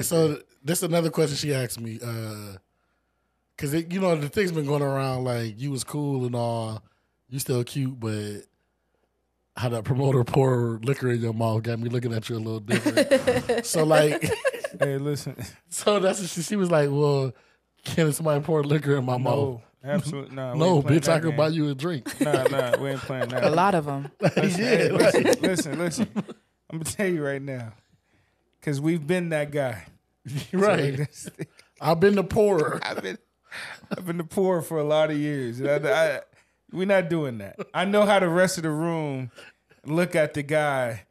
Yeah, so this is another question she asked me. Uh, Cause it, you know the thing's been going around like you was cool and all, you still cute, but how that promoter pour liquor in your mouth got me looking at you a little different. so like, hey, listen. So that's what she, she was like. Well, can somebody pour liquor in my mouth? No, absolutely not. no, bitch. I could buy you a drink. Nah, nah, we ain't playing that. A lot of them. Listen, Yeah, hey, listen, listen, listen. I'm gonna tell you right now, because we've been that guy. right. I've been the pourer. I've been, I've been the poor for a lot of years. I, I, we're not doing that. I know how the rest of the room look at the guy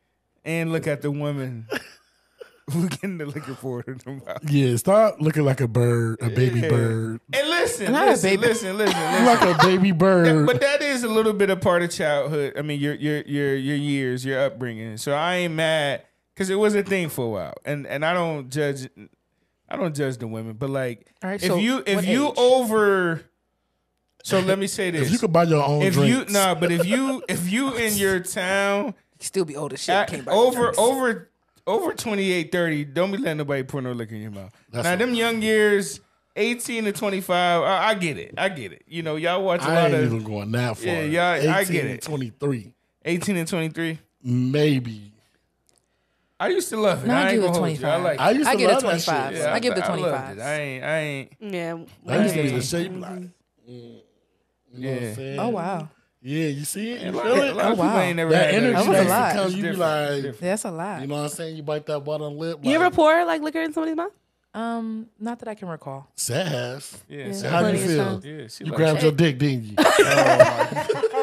and look at the woman who getting the liquor poured in their. Yeah, stop looking like a bird, a baby Yeah. bird. And listen, Not a listen, baby. listen, listen, listen. like a baby bird. But that is a little bit of part of childhood. I mean, your your your your years, your upbringing. So I ain't mad because it was a thing for a while, and and I don't judge. I don't judge the women, but like All right, if so you if you age? over. So let me say this: if you could buy your own if drinks, you nah, but if you if you in your town You still be old as shit. at- can't buy over over over 28, 30, don't be letting nobody pour no liquor in your mouth. That's now them young years, eighteen to twenty five, I, I get it, I get it. You know, y'all watch a I lot ain't of even going that far. Yeah, y'all- I get it. 23, eighteen and twenty three. maybe. I used to love it. No, I I ain't give it gonna hold you. I 25. like. I used to I give it love that shit. 25. yeah, I give the 25. I ain't. I ain't. Yeah. That used to be the shape. Like, mm, you know what Yeah. Oh wow, Yeah, you see it? You A lot, feel a it? lot Oh, people wow. ain't never That had energy That was a used to come, you be like, that's a lot. you know what I'm saying? You bite that bottom lip. You ever pour like liquor in somebody's mouth? Um, not that I can recall. Sass. Yeah, Yeah. so- How do you feel? yeah, You like, grabbed your dick, didn't you?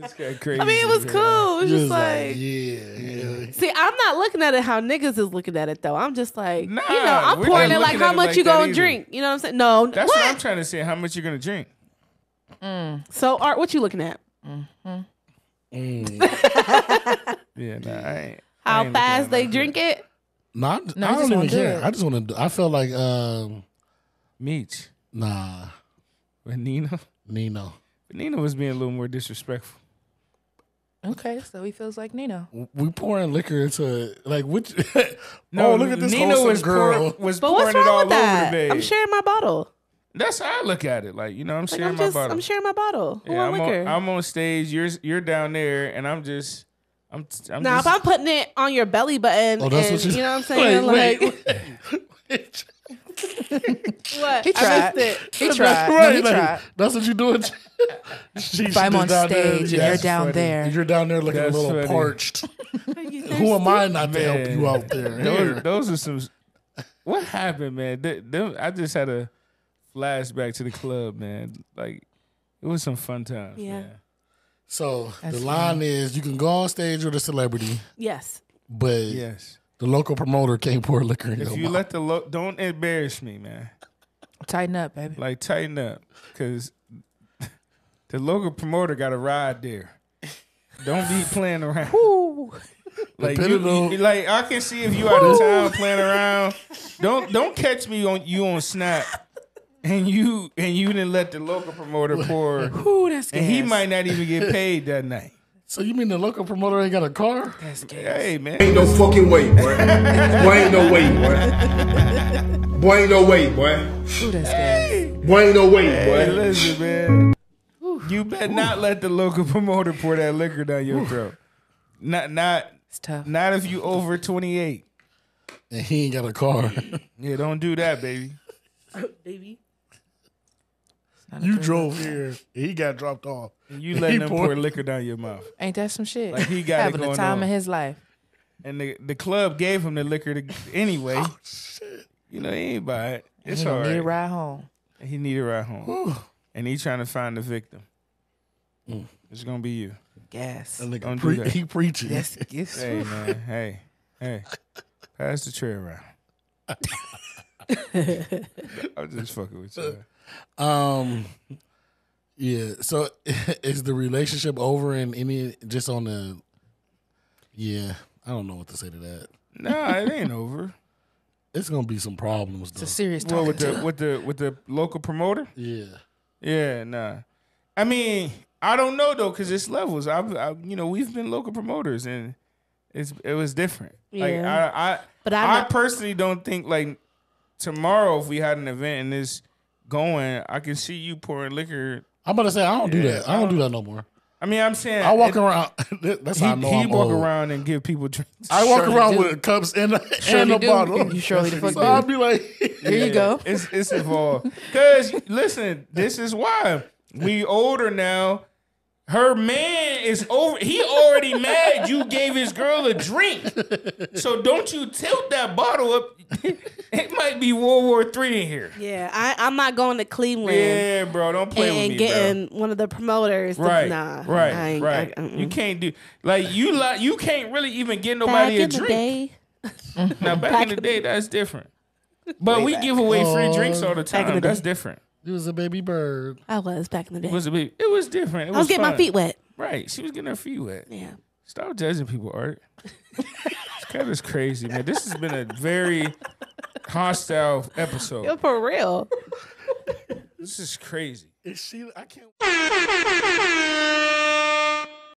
This guy crazy. I mean, it was man. cool. It was just was like, yeah, yeah. see, I'm not looking at it how niggas is looking at it though. I'm just like, Nah, you know, I'm pouring it like how much like you gonna either. drink. You know what I'm saying? No, That's what? what I'm trying to say. How much you gonna drink? so, Art, what you looking at? Yeah, nah, I ain't. I How ain't fast they like drink it? No, I, No, I don't even wanna do care. it. I just want to. I felt like, um, that. Meech nah, with Nina. Nino. Nina was being a little more disrespectful. Okay, so he feels like Nino. We pouring liquor into like which? Oh, no, oh, look at this Nina was girl. Pour, was But pouring what's it all wrong with that? the. I'm sharing my bottle. That's how I look at it. Like you know, I'm Like, sharing I'm my bottle. I'm sharing my bottle. Who yeah, I'm on, liquor? I'm on stage. You're you're down there, and I'm just. I'm. I'm now, just, if I'm putting it on your belly button, Oh, that's and, what you. you know what I'm saying? Wait, like, wait, what? He I tried. missed it. He That's tried. right. No, he like, tried. That's what you're doing. she, If I'm on down there, stage and you're down funny. there, You're down there looking That's a little funny. parched. Who am I not to help you out there? those, those are some. What happened, man? Th- them- I just had a flashback to the club, man. Like it was some fun times. Yeah. man. So That's the line is: you can go on stage with a celebrity, Yes. but Yes. The local promoter can't pour liquor in If your you mouth. let the lo- don't embarrass me, man. tighten up, baby. Like tighten up, cause the local promoter got a ride there. Don't be playing around. Like you, Depending you- like I can see if you out of town playing around. Don't don't catch me on you on Snap, and you and you didn't let the local promoter pour, Ooh, that's and he might not even get paid that night. So you mean the local promoter ain't got a car? That's gas. Hey man, Ain't no fucking way, boy. boy, ain't no way, boy. Boy, ain't no way, boy. Ooh, that's gas. Boy, ain't no way, hey, boy. listen, man. You better not let the local promoter pour that liquor down your throat. Not not It's tough. not if you over twenty eight. And he ain't got a car. Yeah, don't do that, baby. Baby. Not a you drove here. He got dropped off. You letting him pour liquor down your mouth. Ain't that some shit? Like, he got it having the time on. of his life. And the the club gave him the liquor to, anyway. Oh, shit. You know, he ain't buy it. It's he all gonna need a ride home. He need a ride home. And he trying to find the victim. Mm. It's gonna be you. Gas. That nigga Don't do pre- that. he preaching. Yes, yes. Hey man, hey, hey. Pass the tray around. I'm just fucking with you. Um, yeah. So is the relationship over in any just on the? Yeah, I don't know what to say to that. Nah, it ain't over. It's gonna be some problems It's though. a serious Well, talk. with the with the with the local promoter. yeah. Yeah, nah. I mean, I don't know though, cause it's levels. I've, I, you know, we've been local promoters, and it's it was different. Like Yeah. I, I, But I I personally don't think like tomorrow if we had an event and it's going, I can see you pouring liquor. I'm about to say I don't do that. I don't do that no more. I mean, I'm saying I walk it- around. That's He, how I know he I'm walk old. around and give people drinks. I walk Surely around do. with cups and, and a do. bottle. You surely the fuck So do. I'll be like, Here you go. It's it's evolved. Cause listen, this is why we older now. Her man is over. He already mad. You gave his girl a drink, so don't you tilt that bottle up. It might be World War Three in here. Yeah, I, I'm not going to Cleveland Yeah, bro, don't play and, with me, And getting one of the promoters. To, bro. Right, nah, I right, right. I, mm-mm. you can't do like you like you can't really even get Back nobody a in the drink. day, Now back, in the day, that's different. But we give away free oh. drinks all the time. the That's different. You was a baby bird. I was back in the day. It was a big. It was different. It I was getting my feet wet. Right. She was getting her feet wet. Yeah. Stop judging people, Art. this kind of crazy, man. This has been a very hostile episode. Yo, for real. This is crazy. Is she? I can't.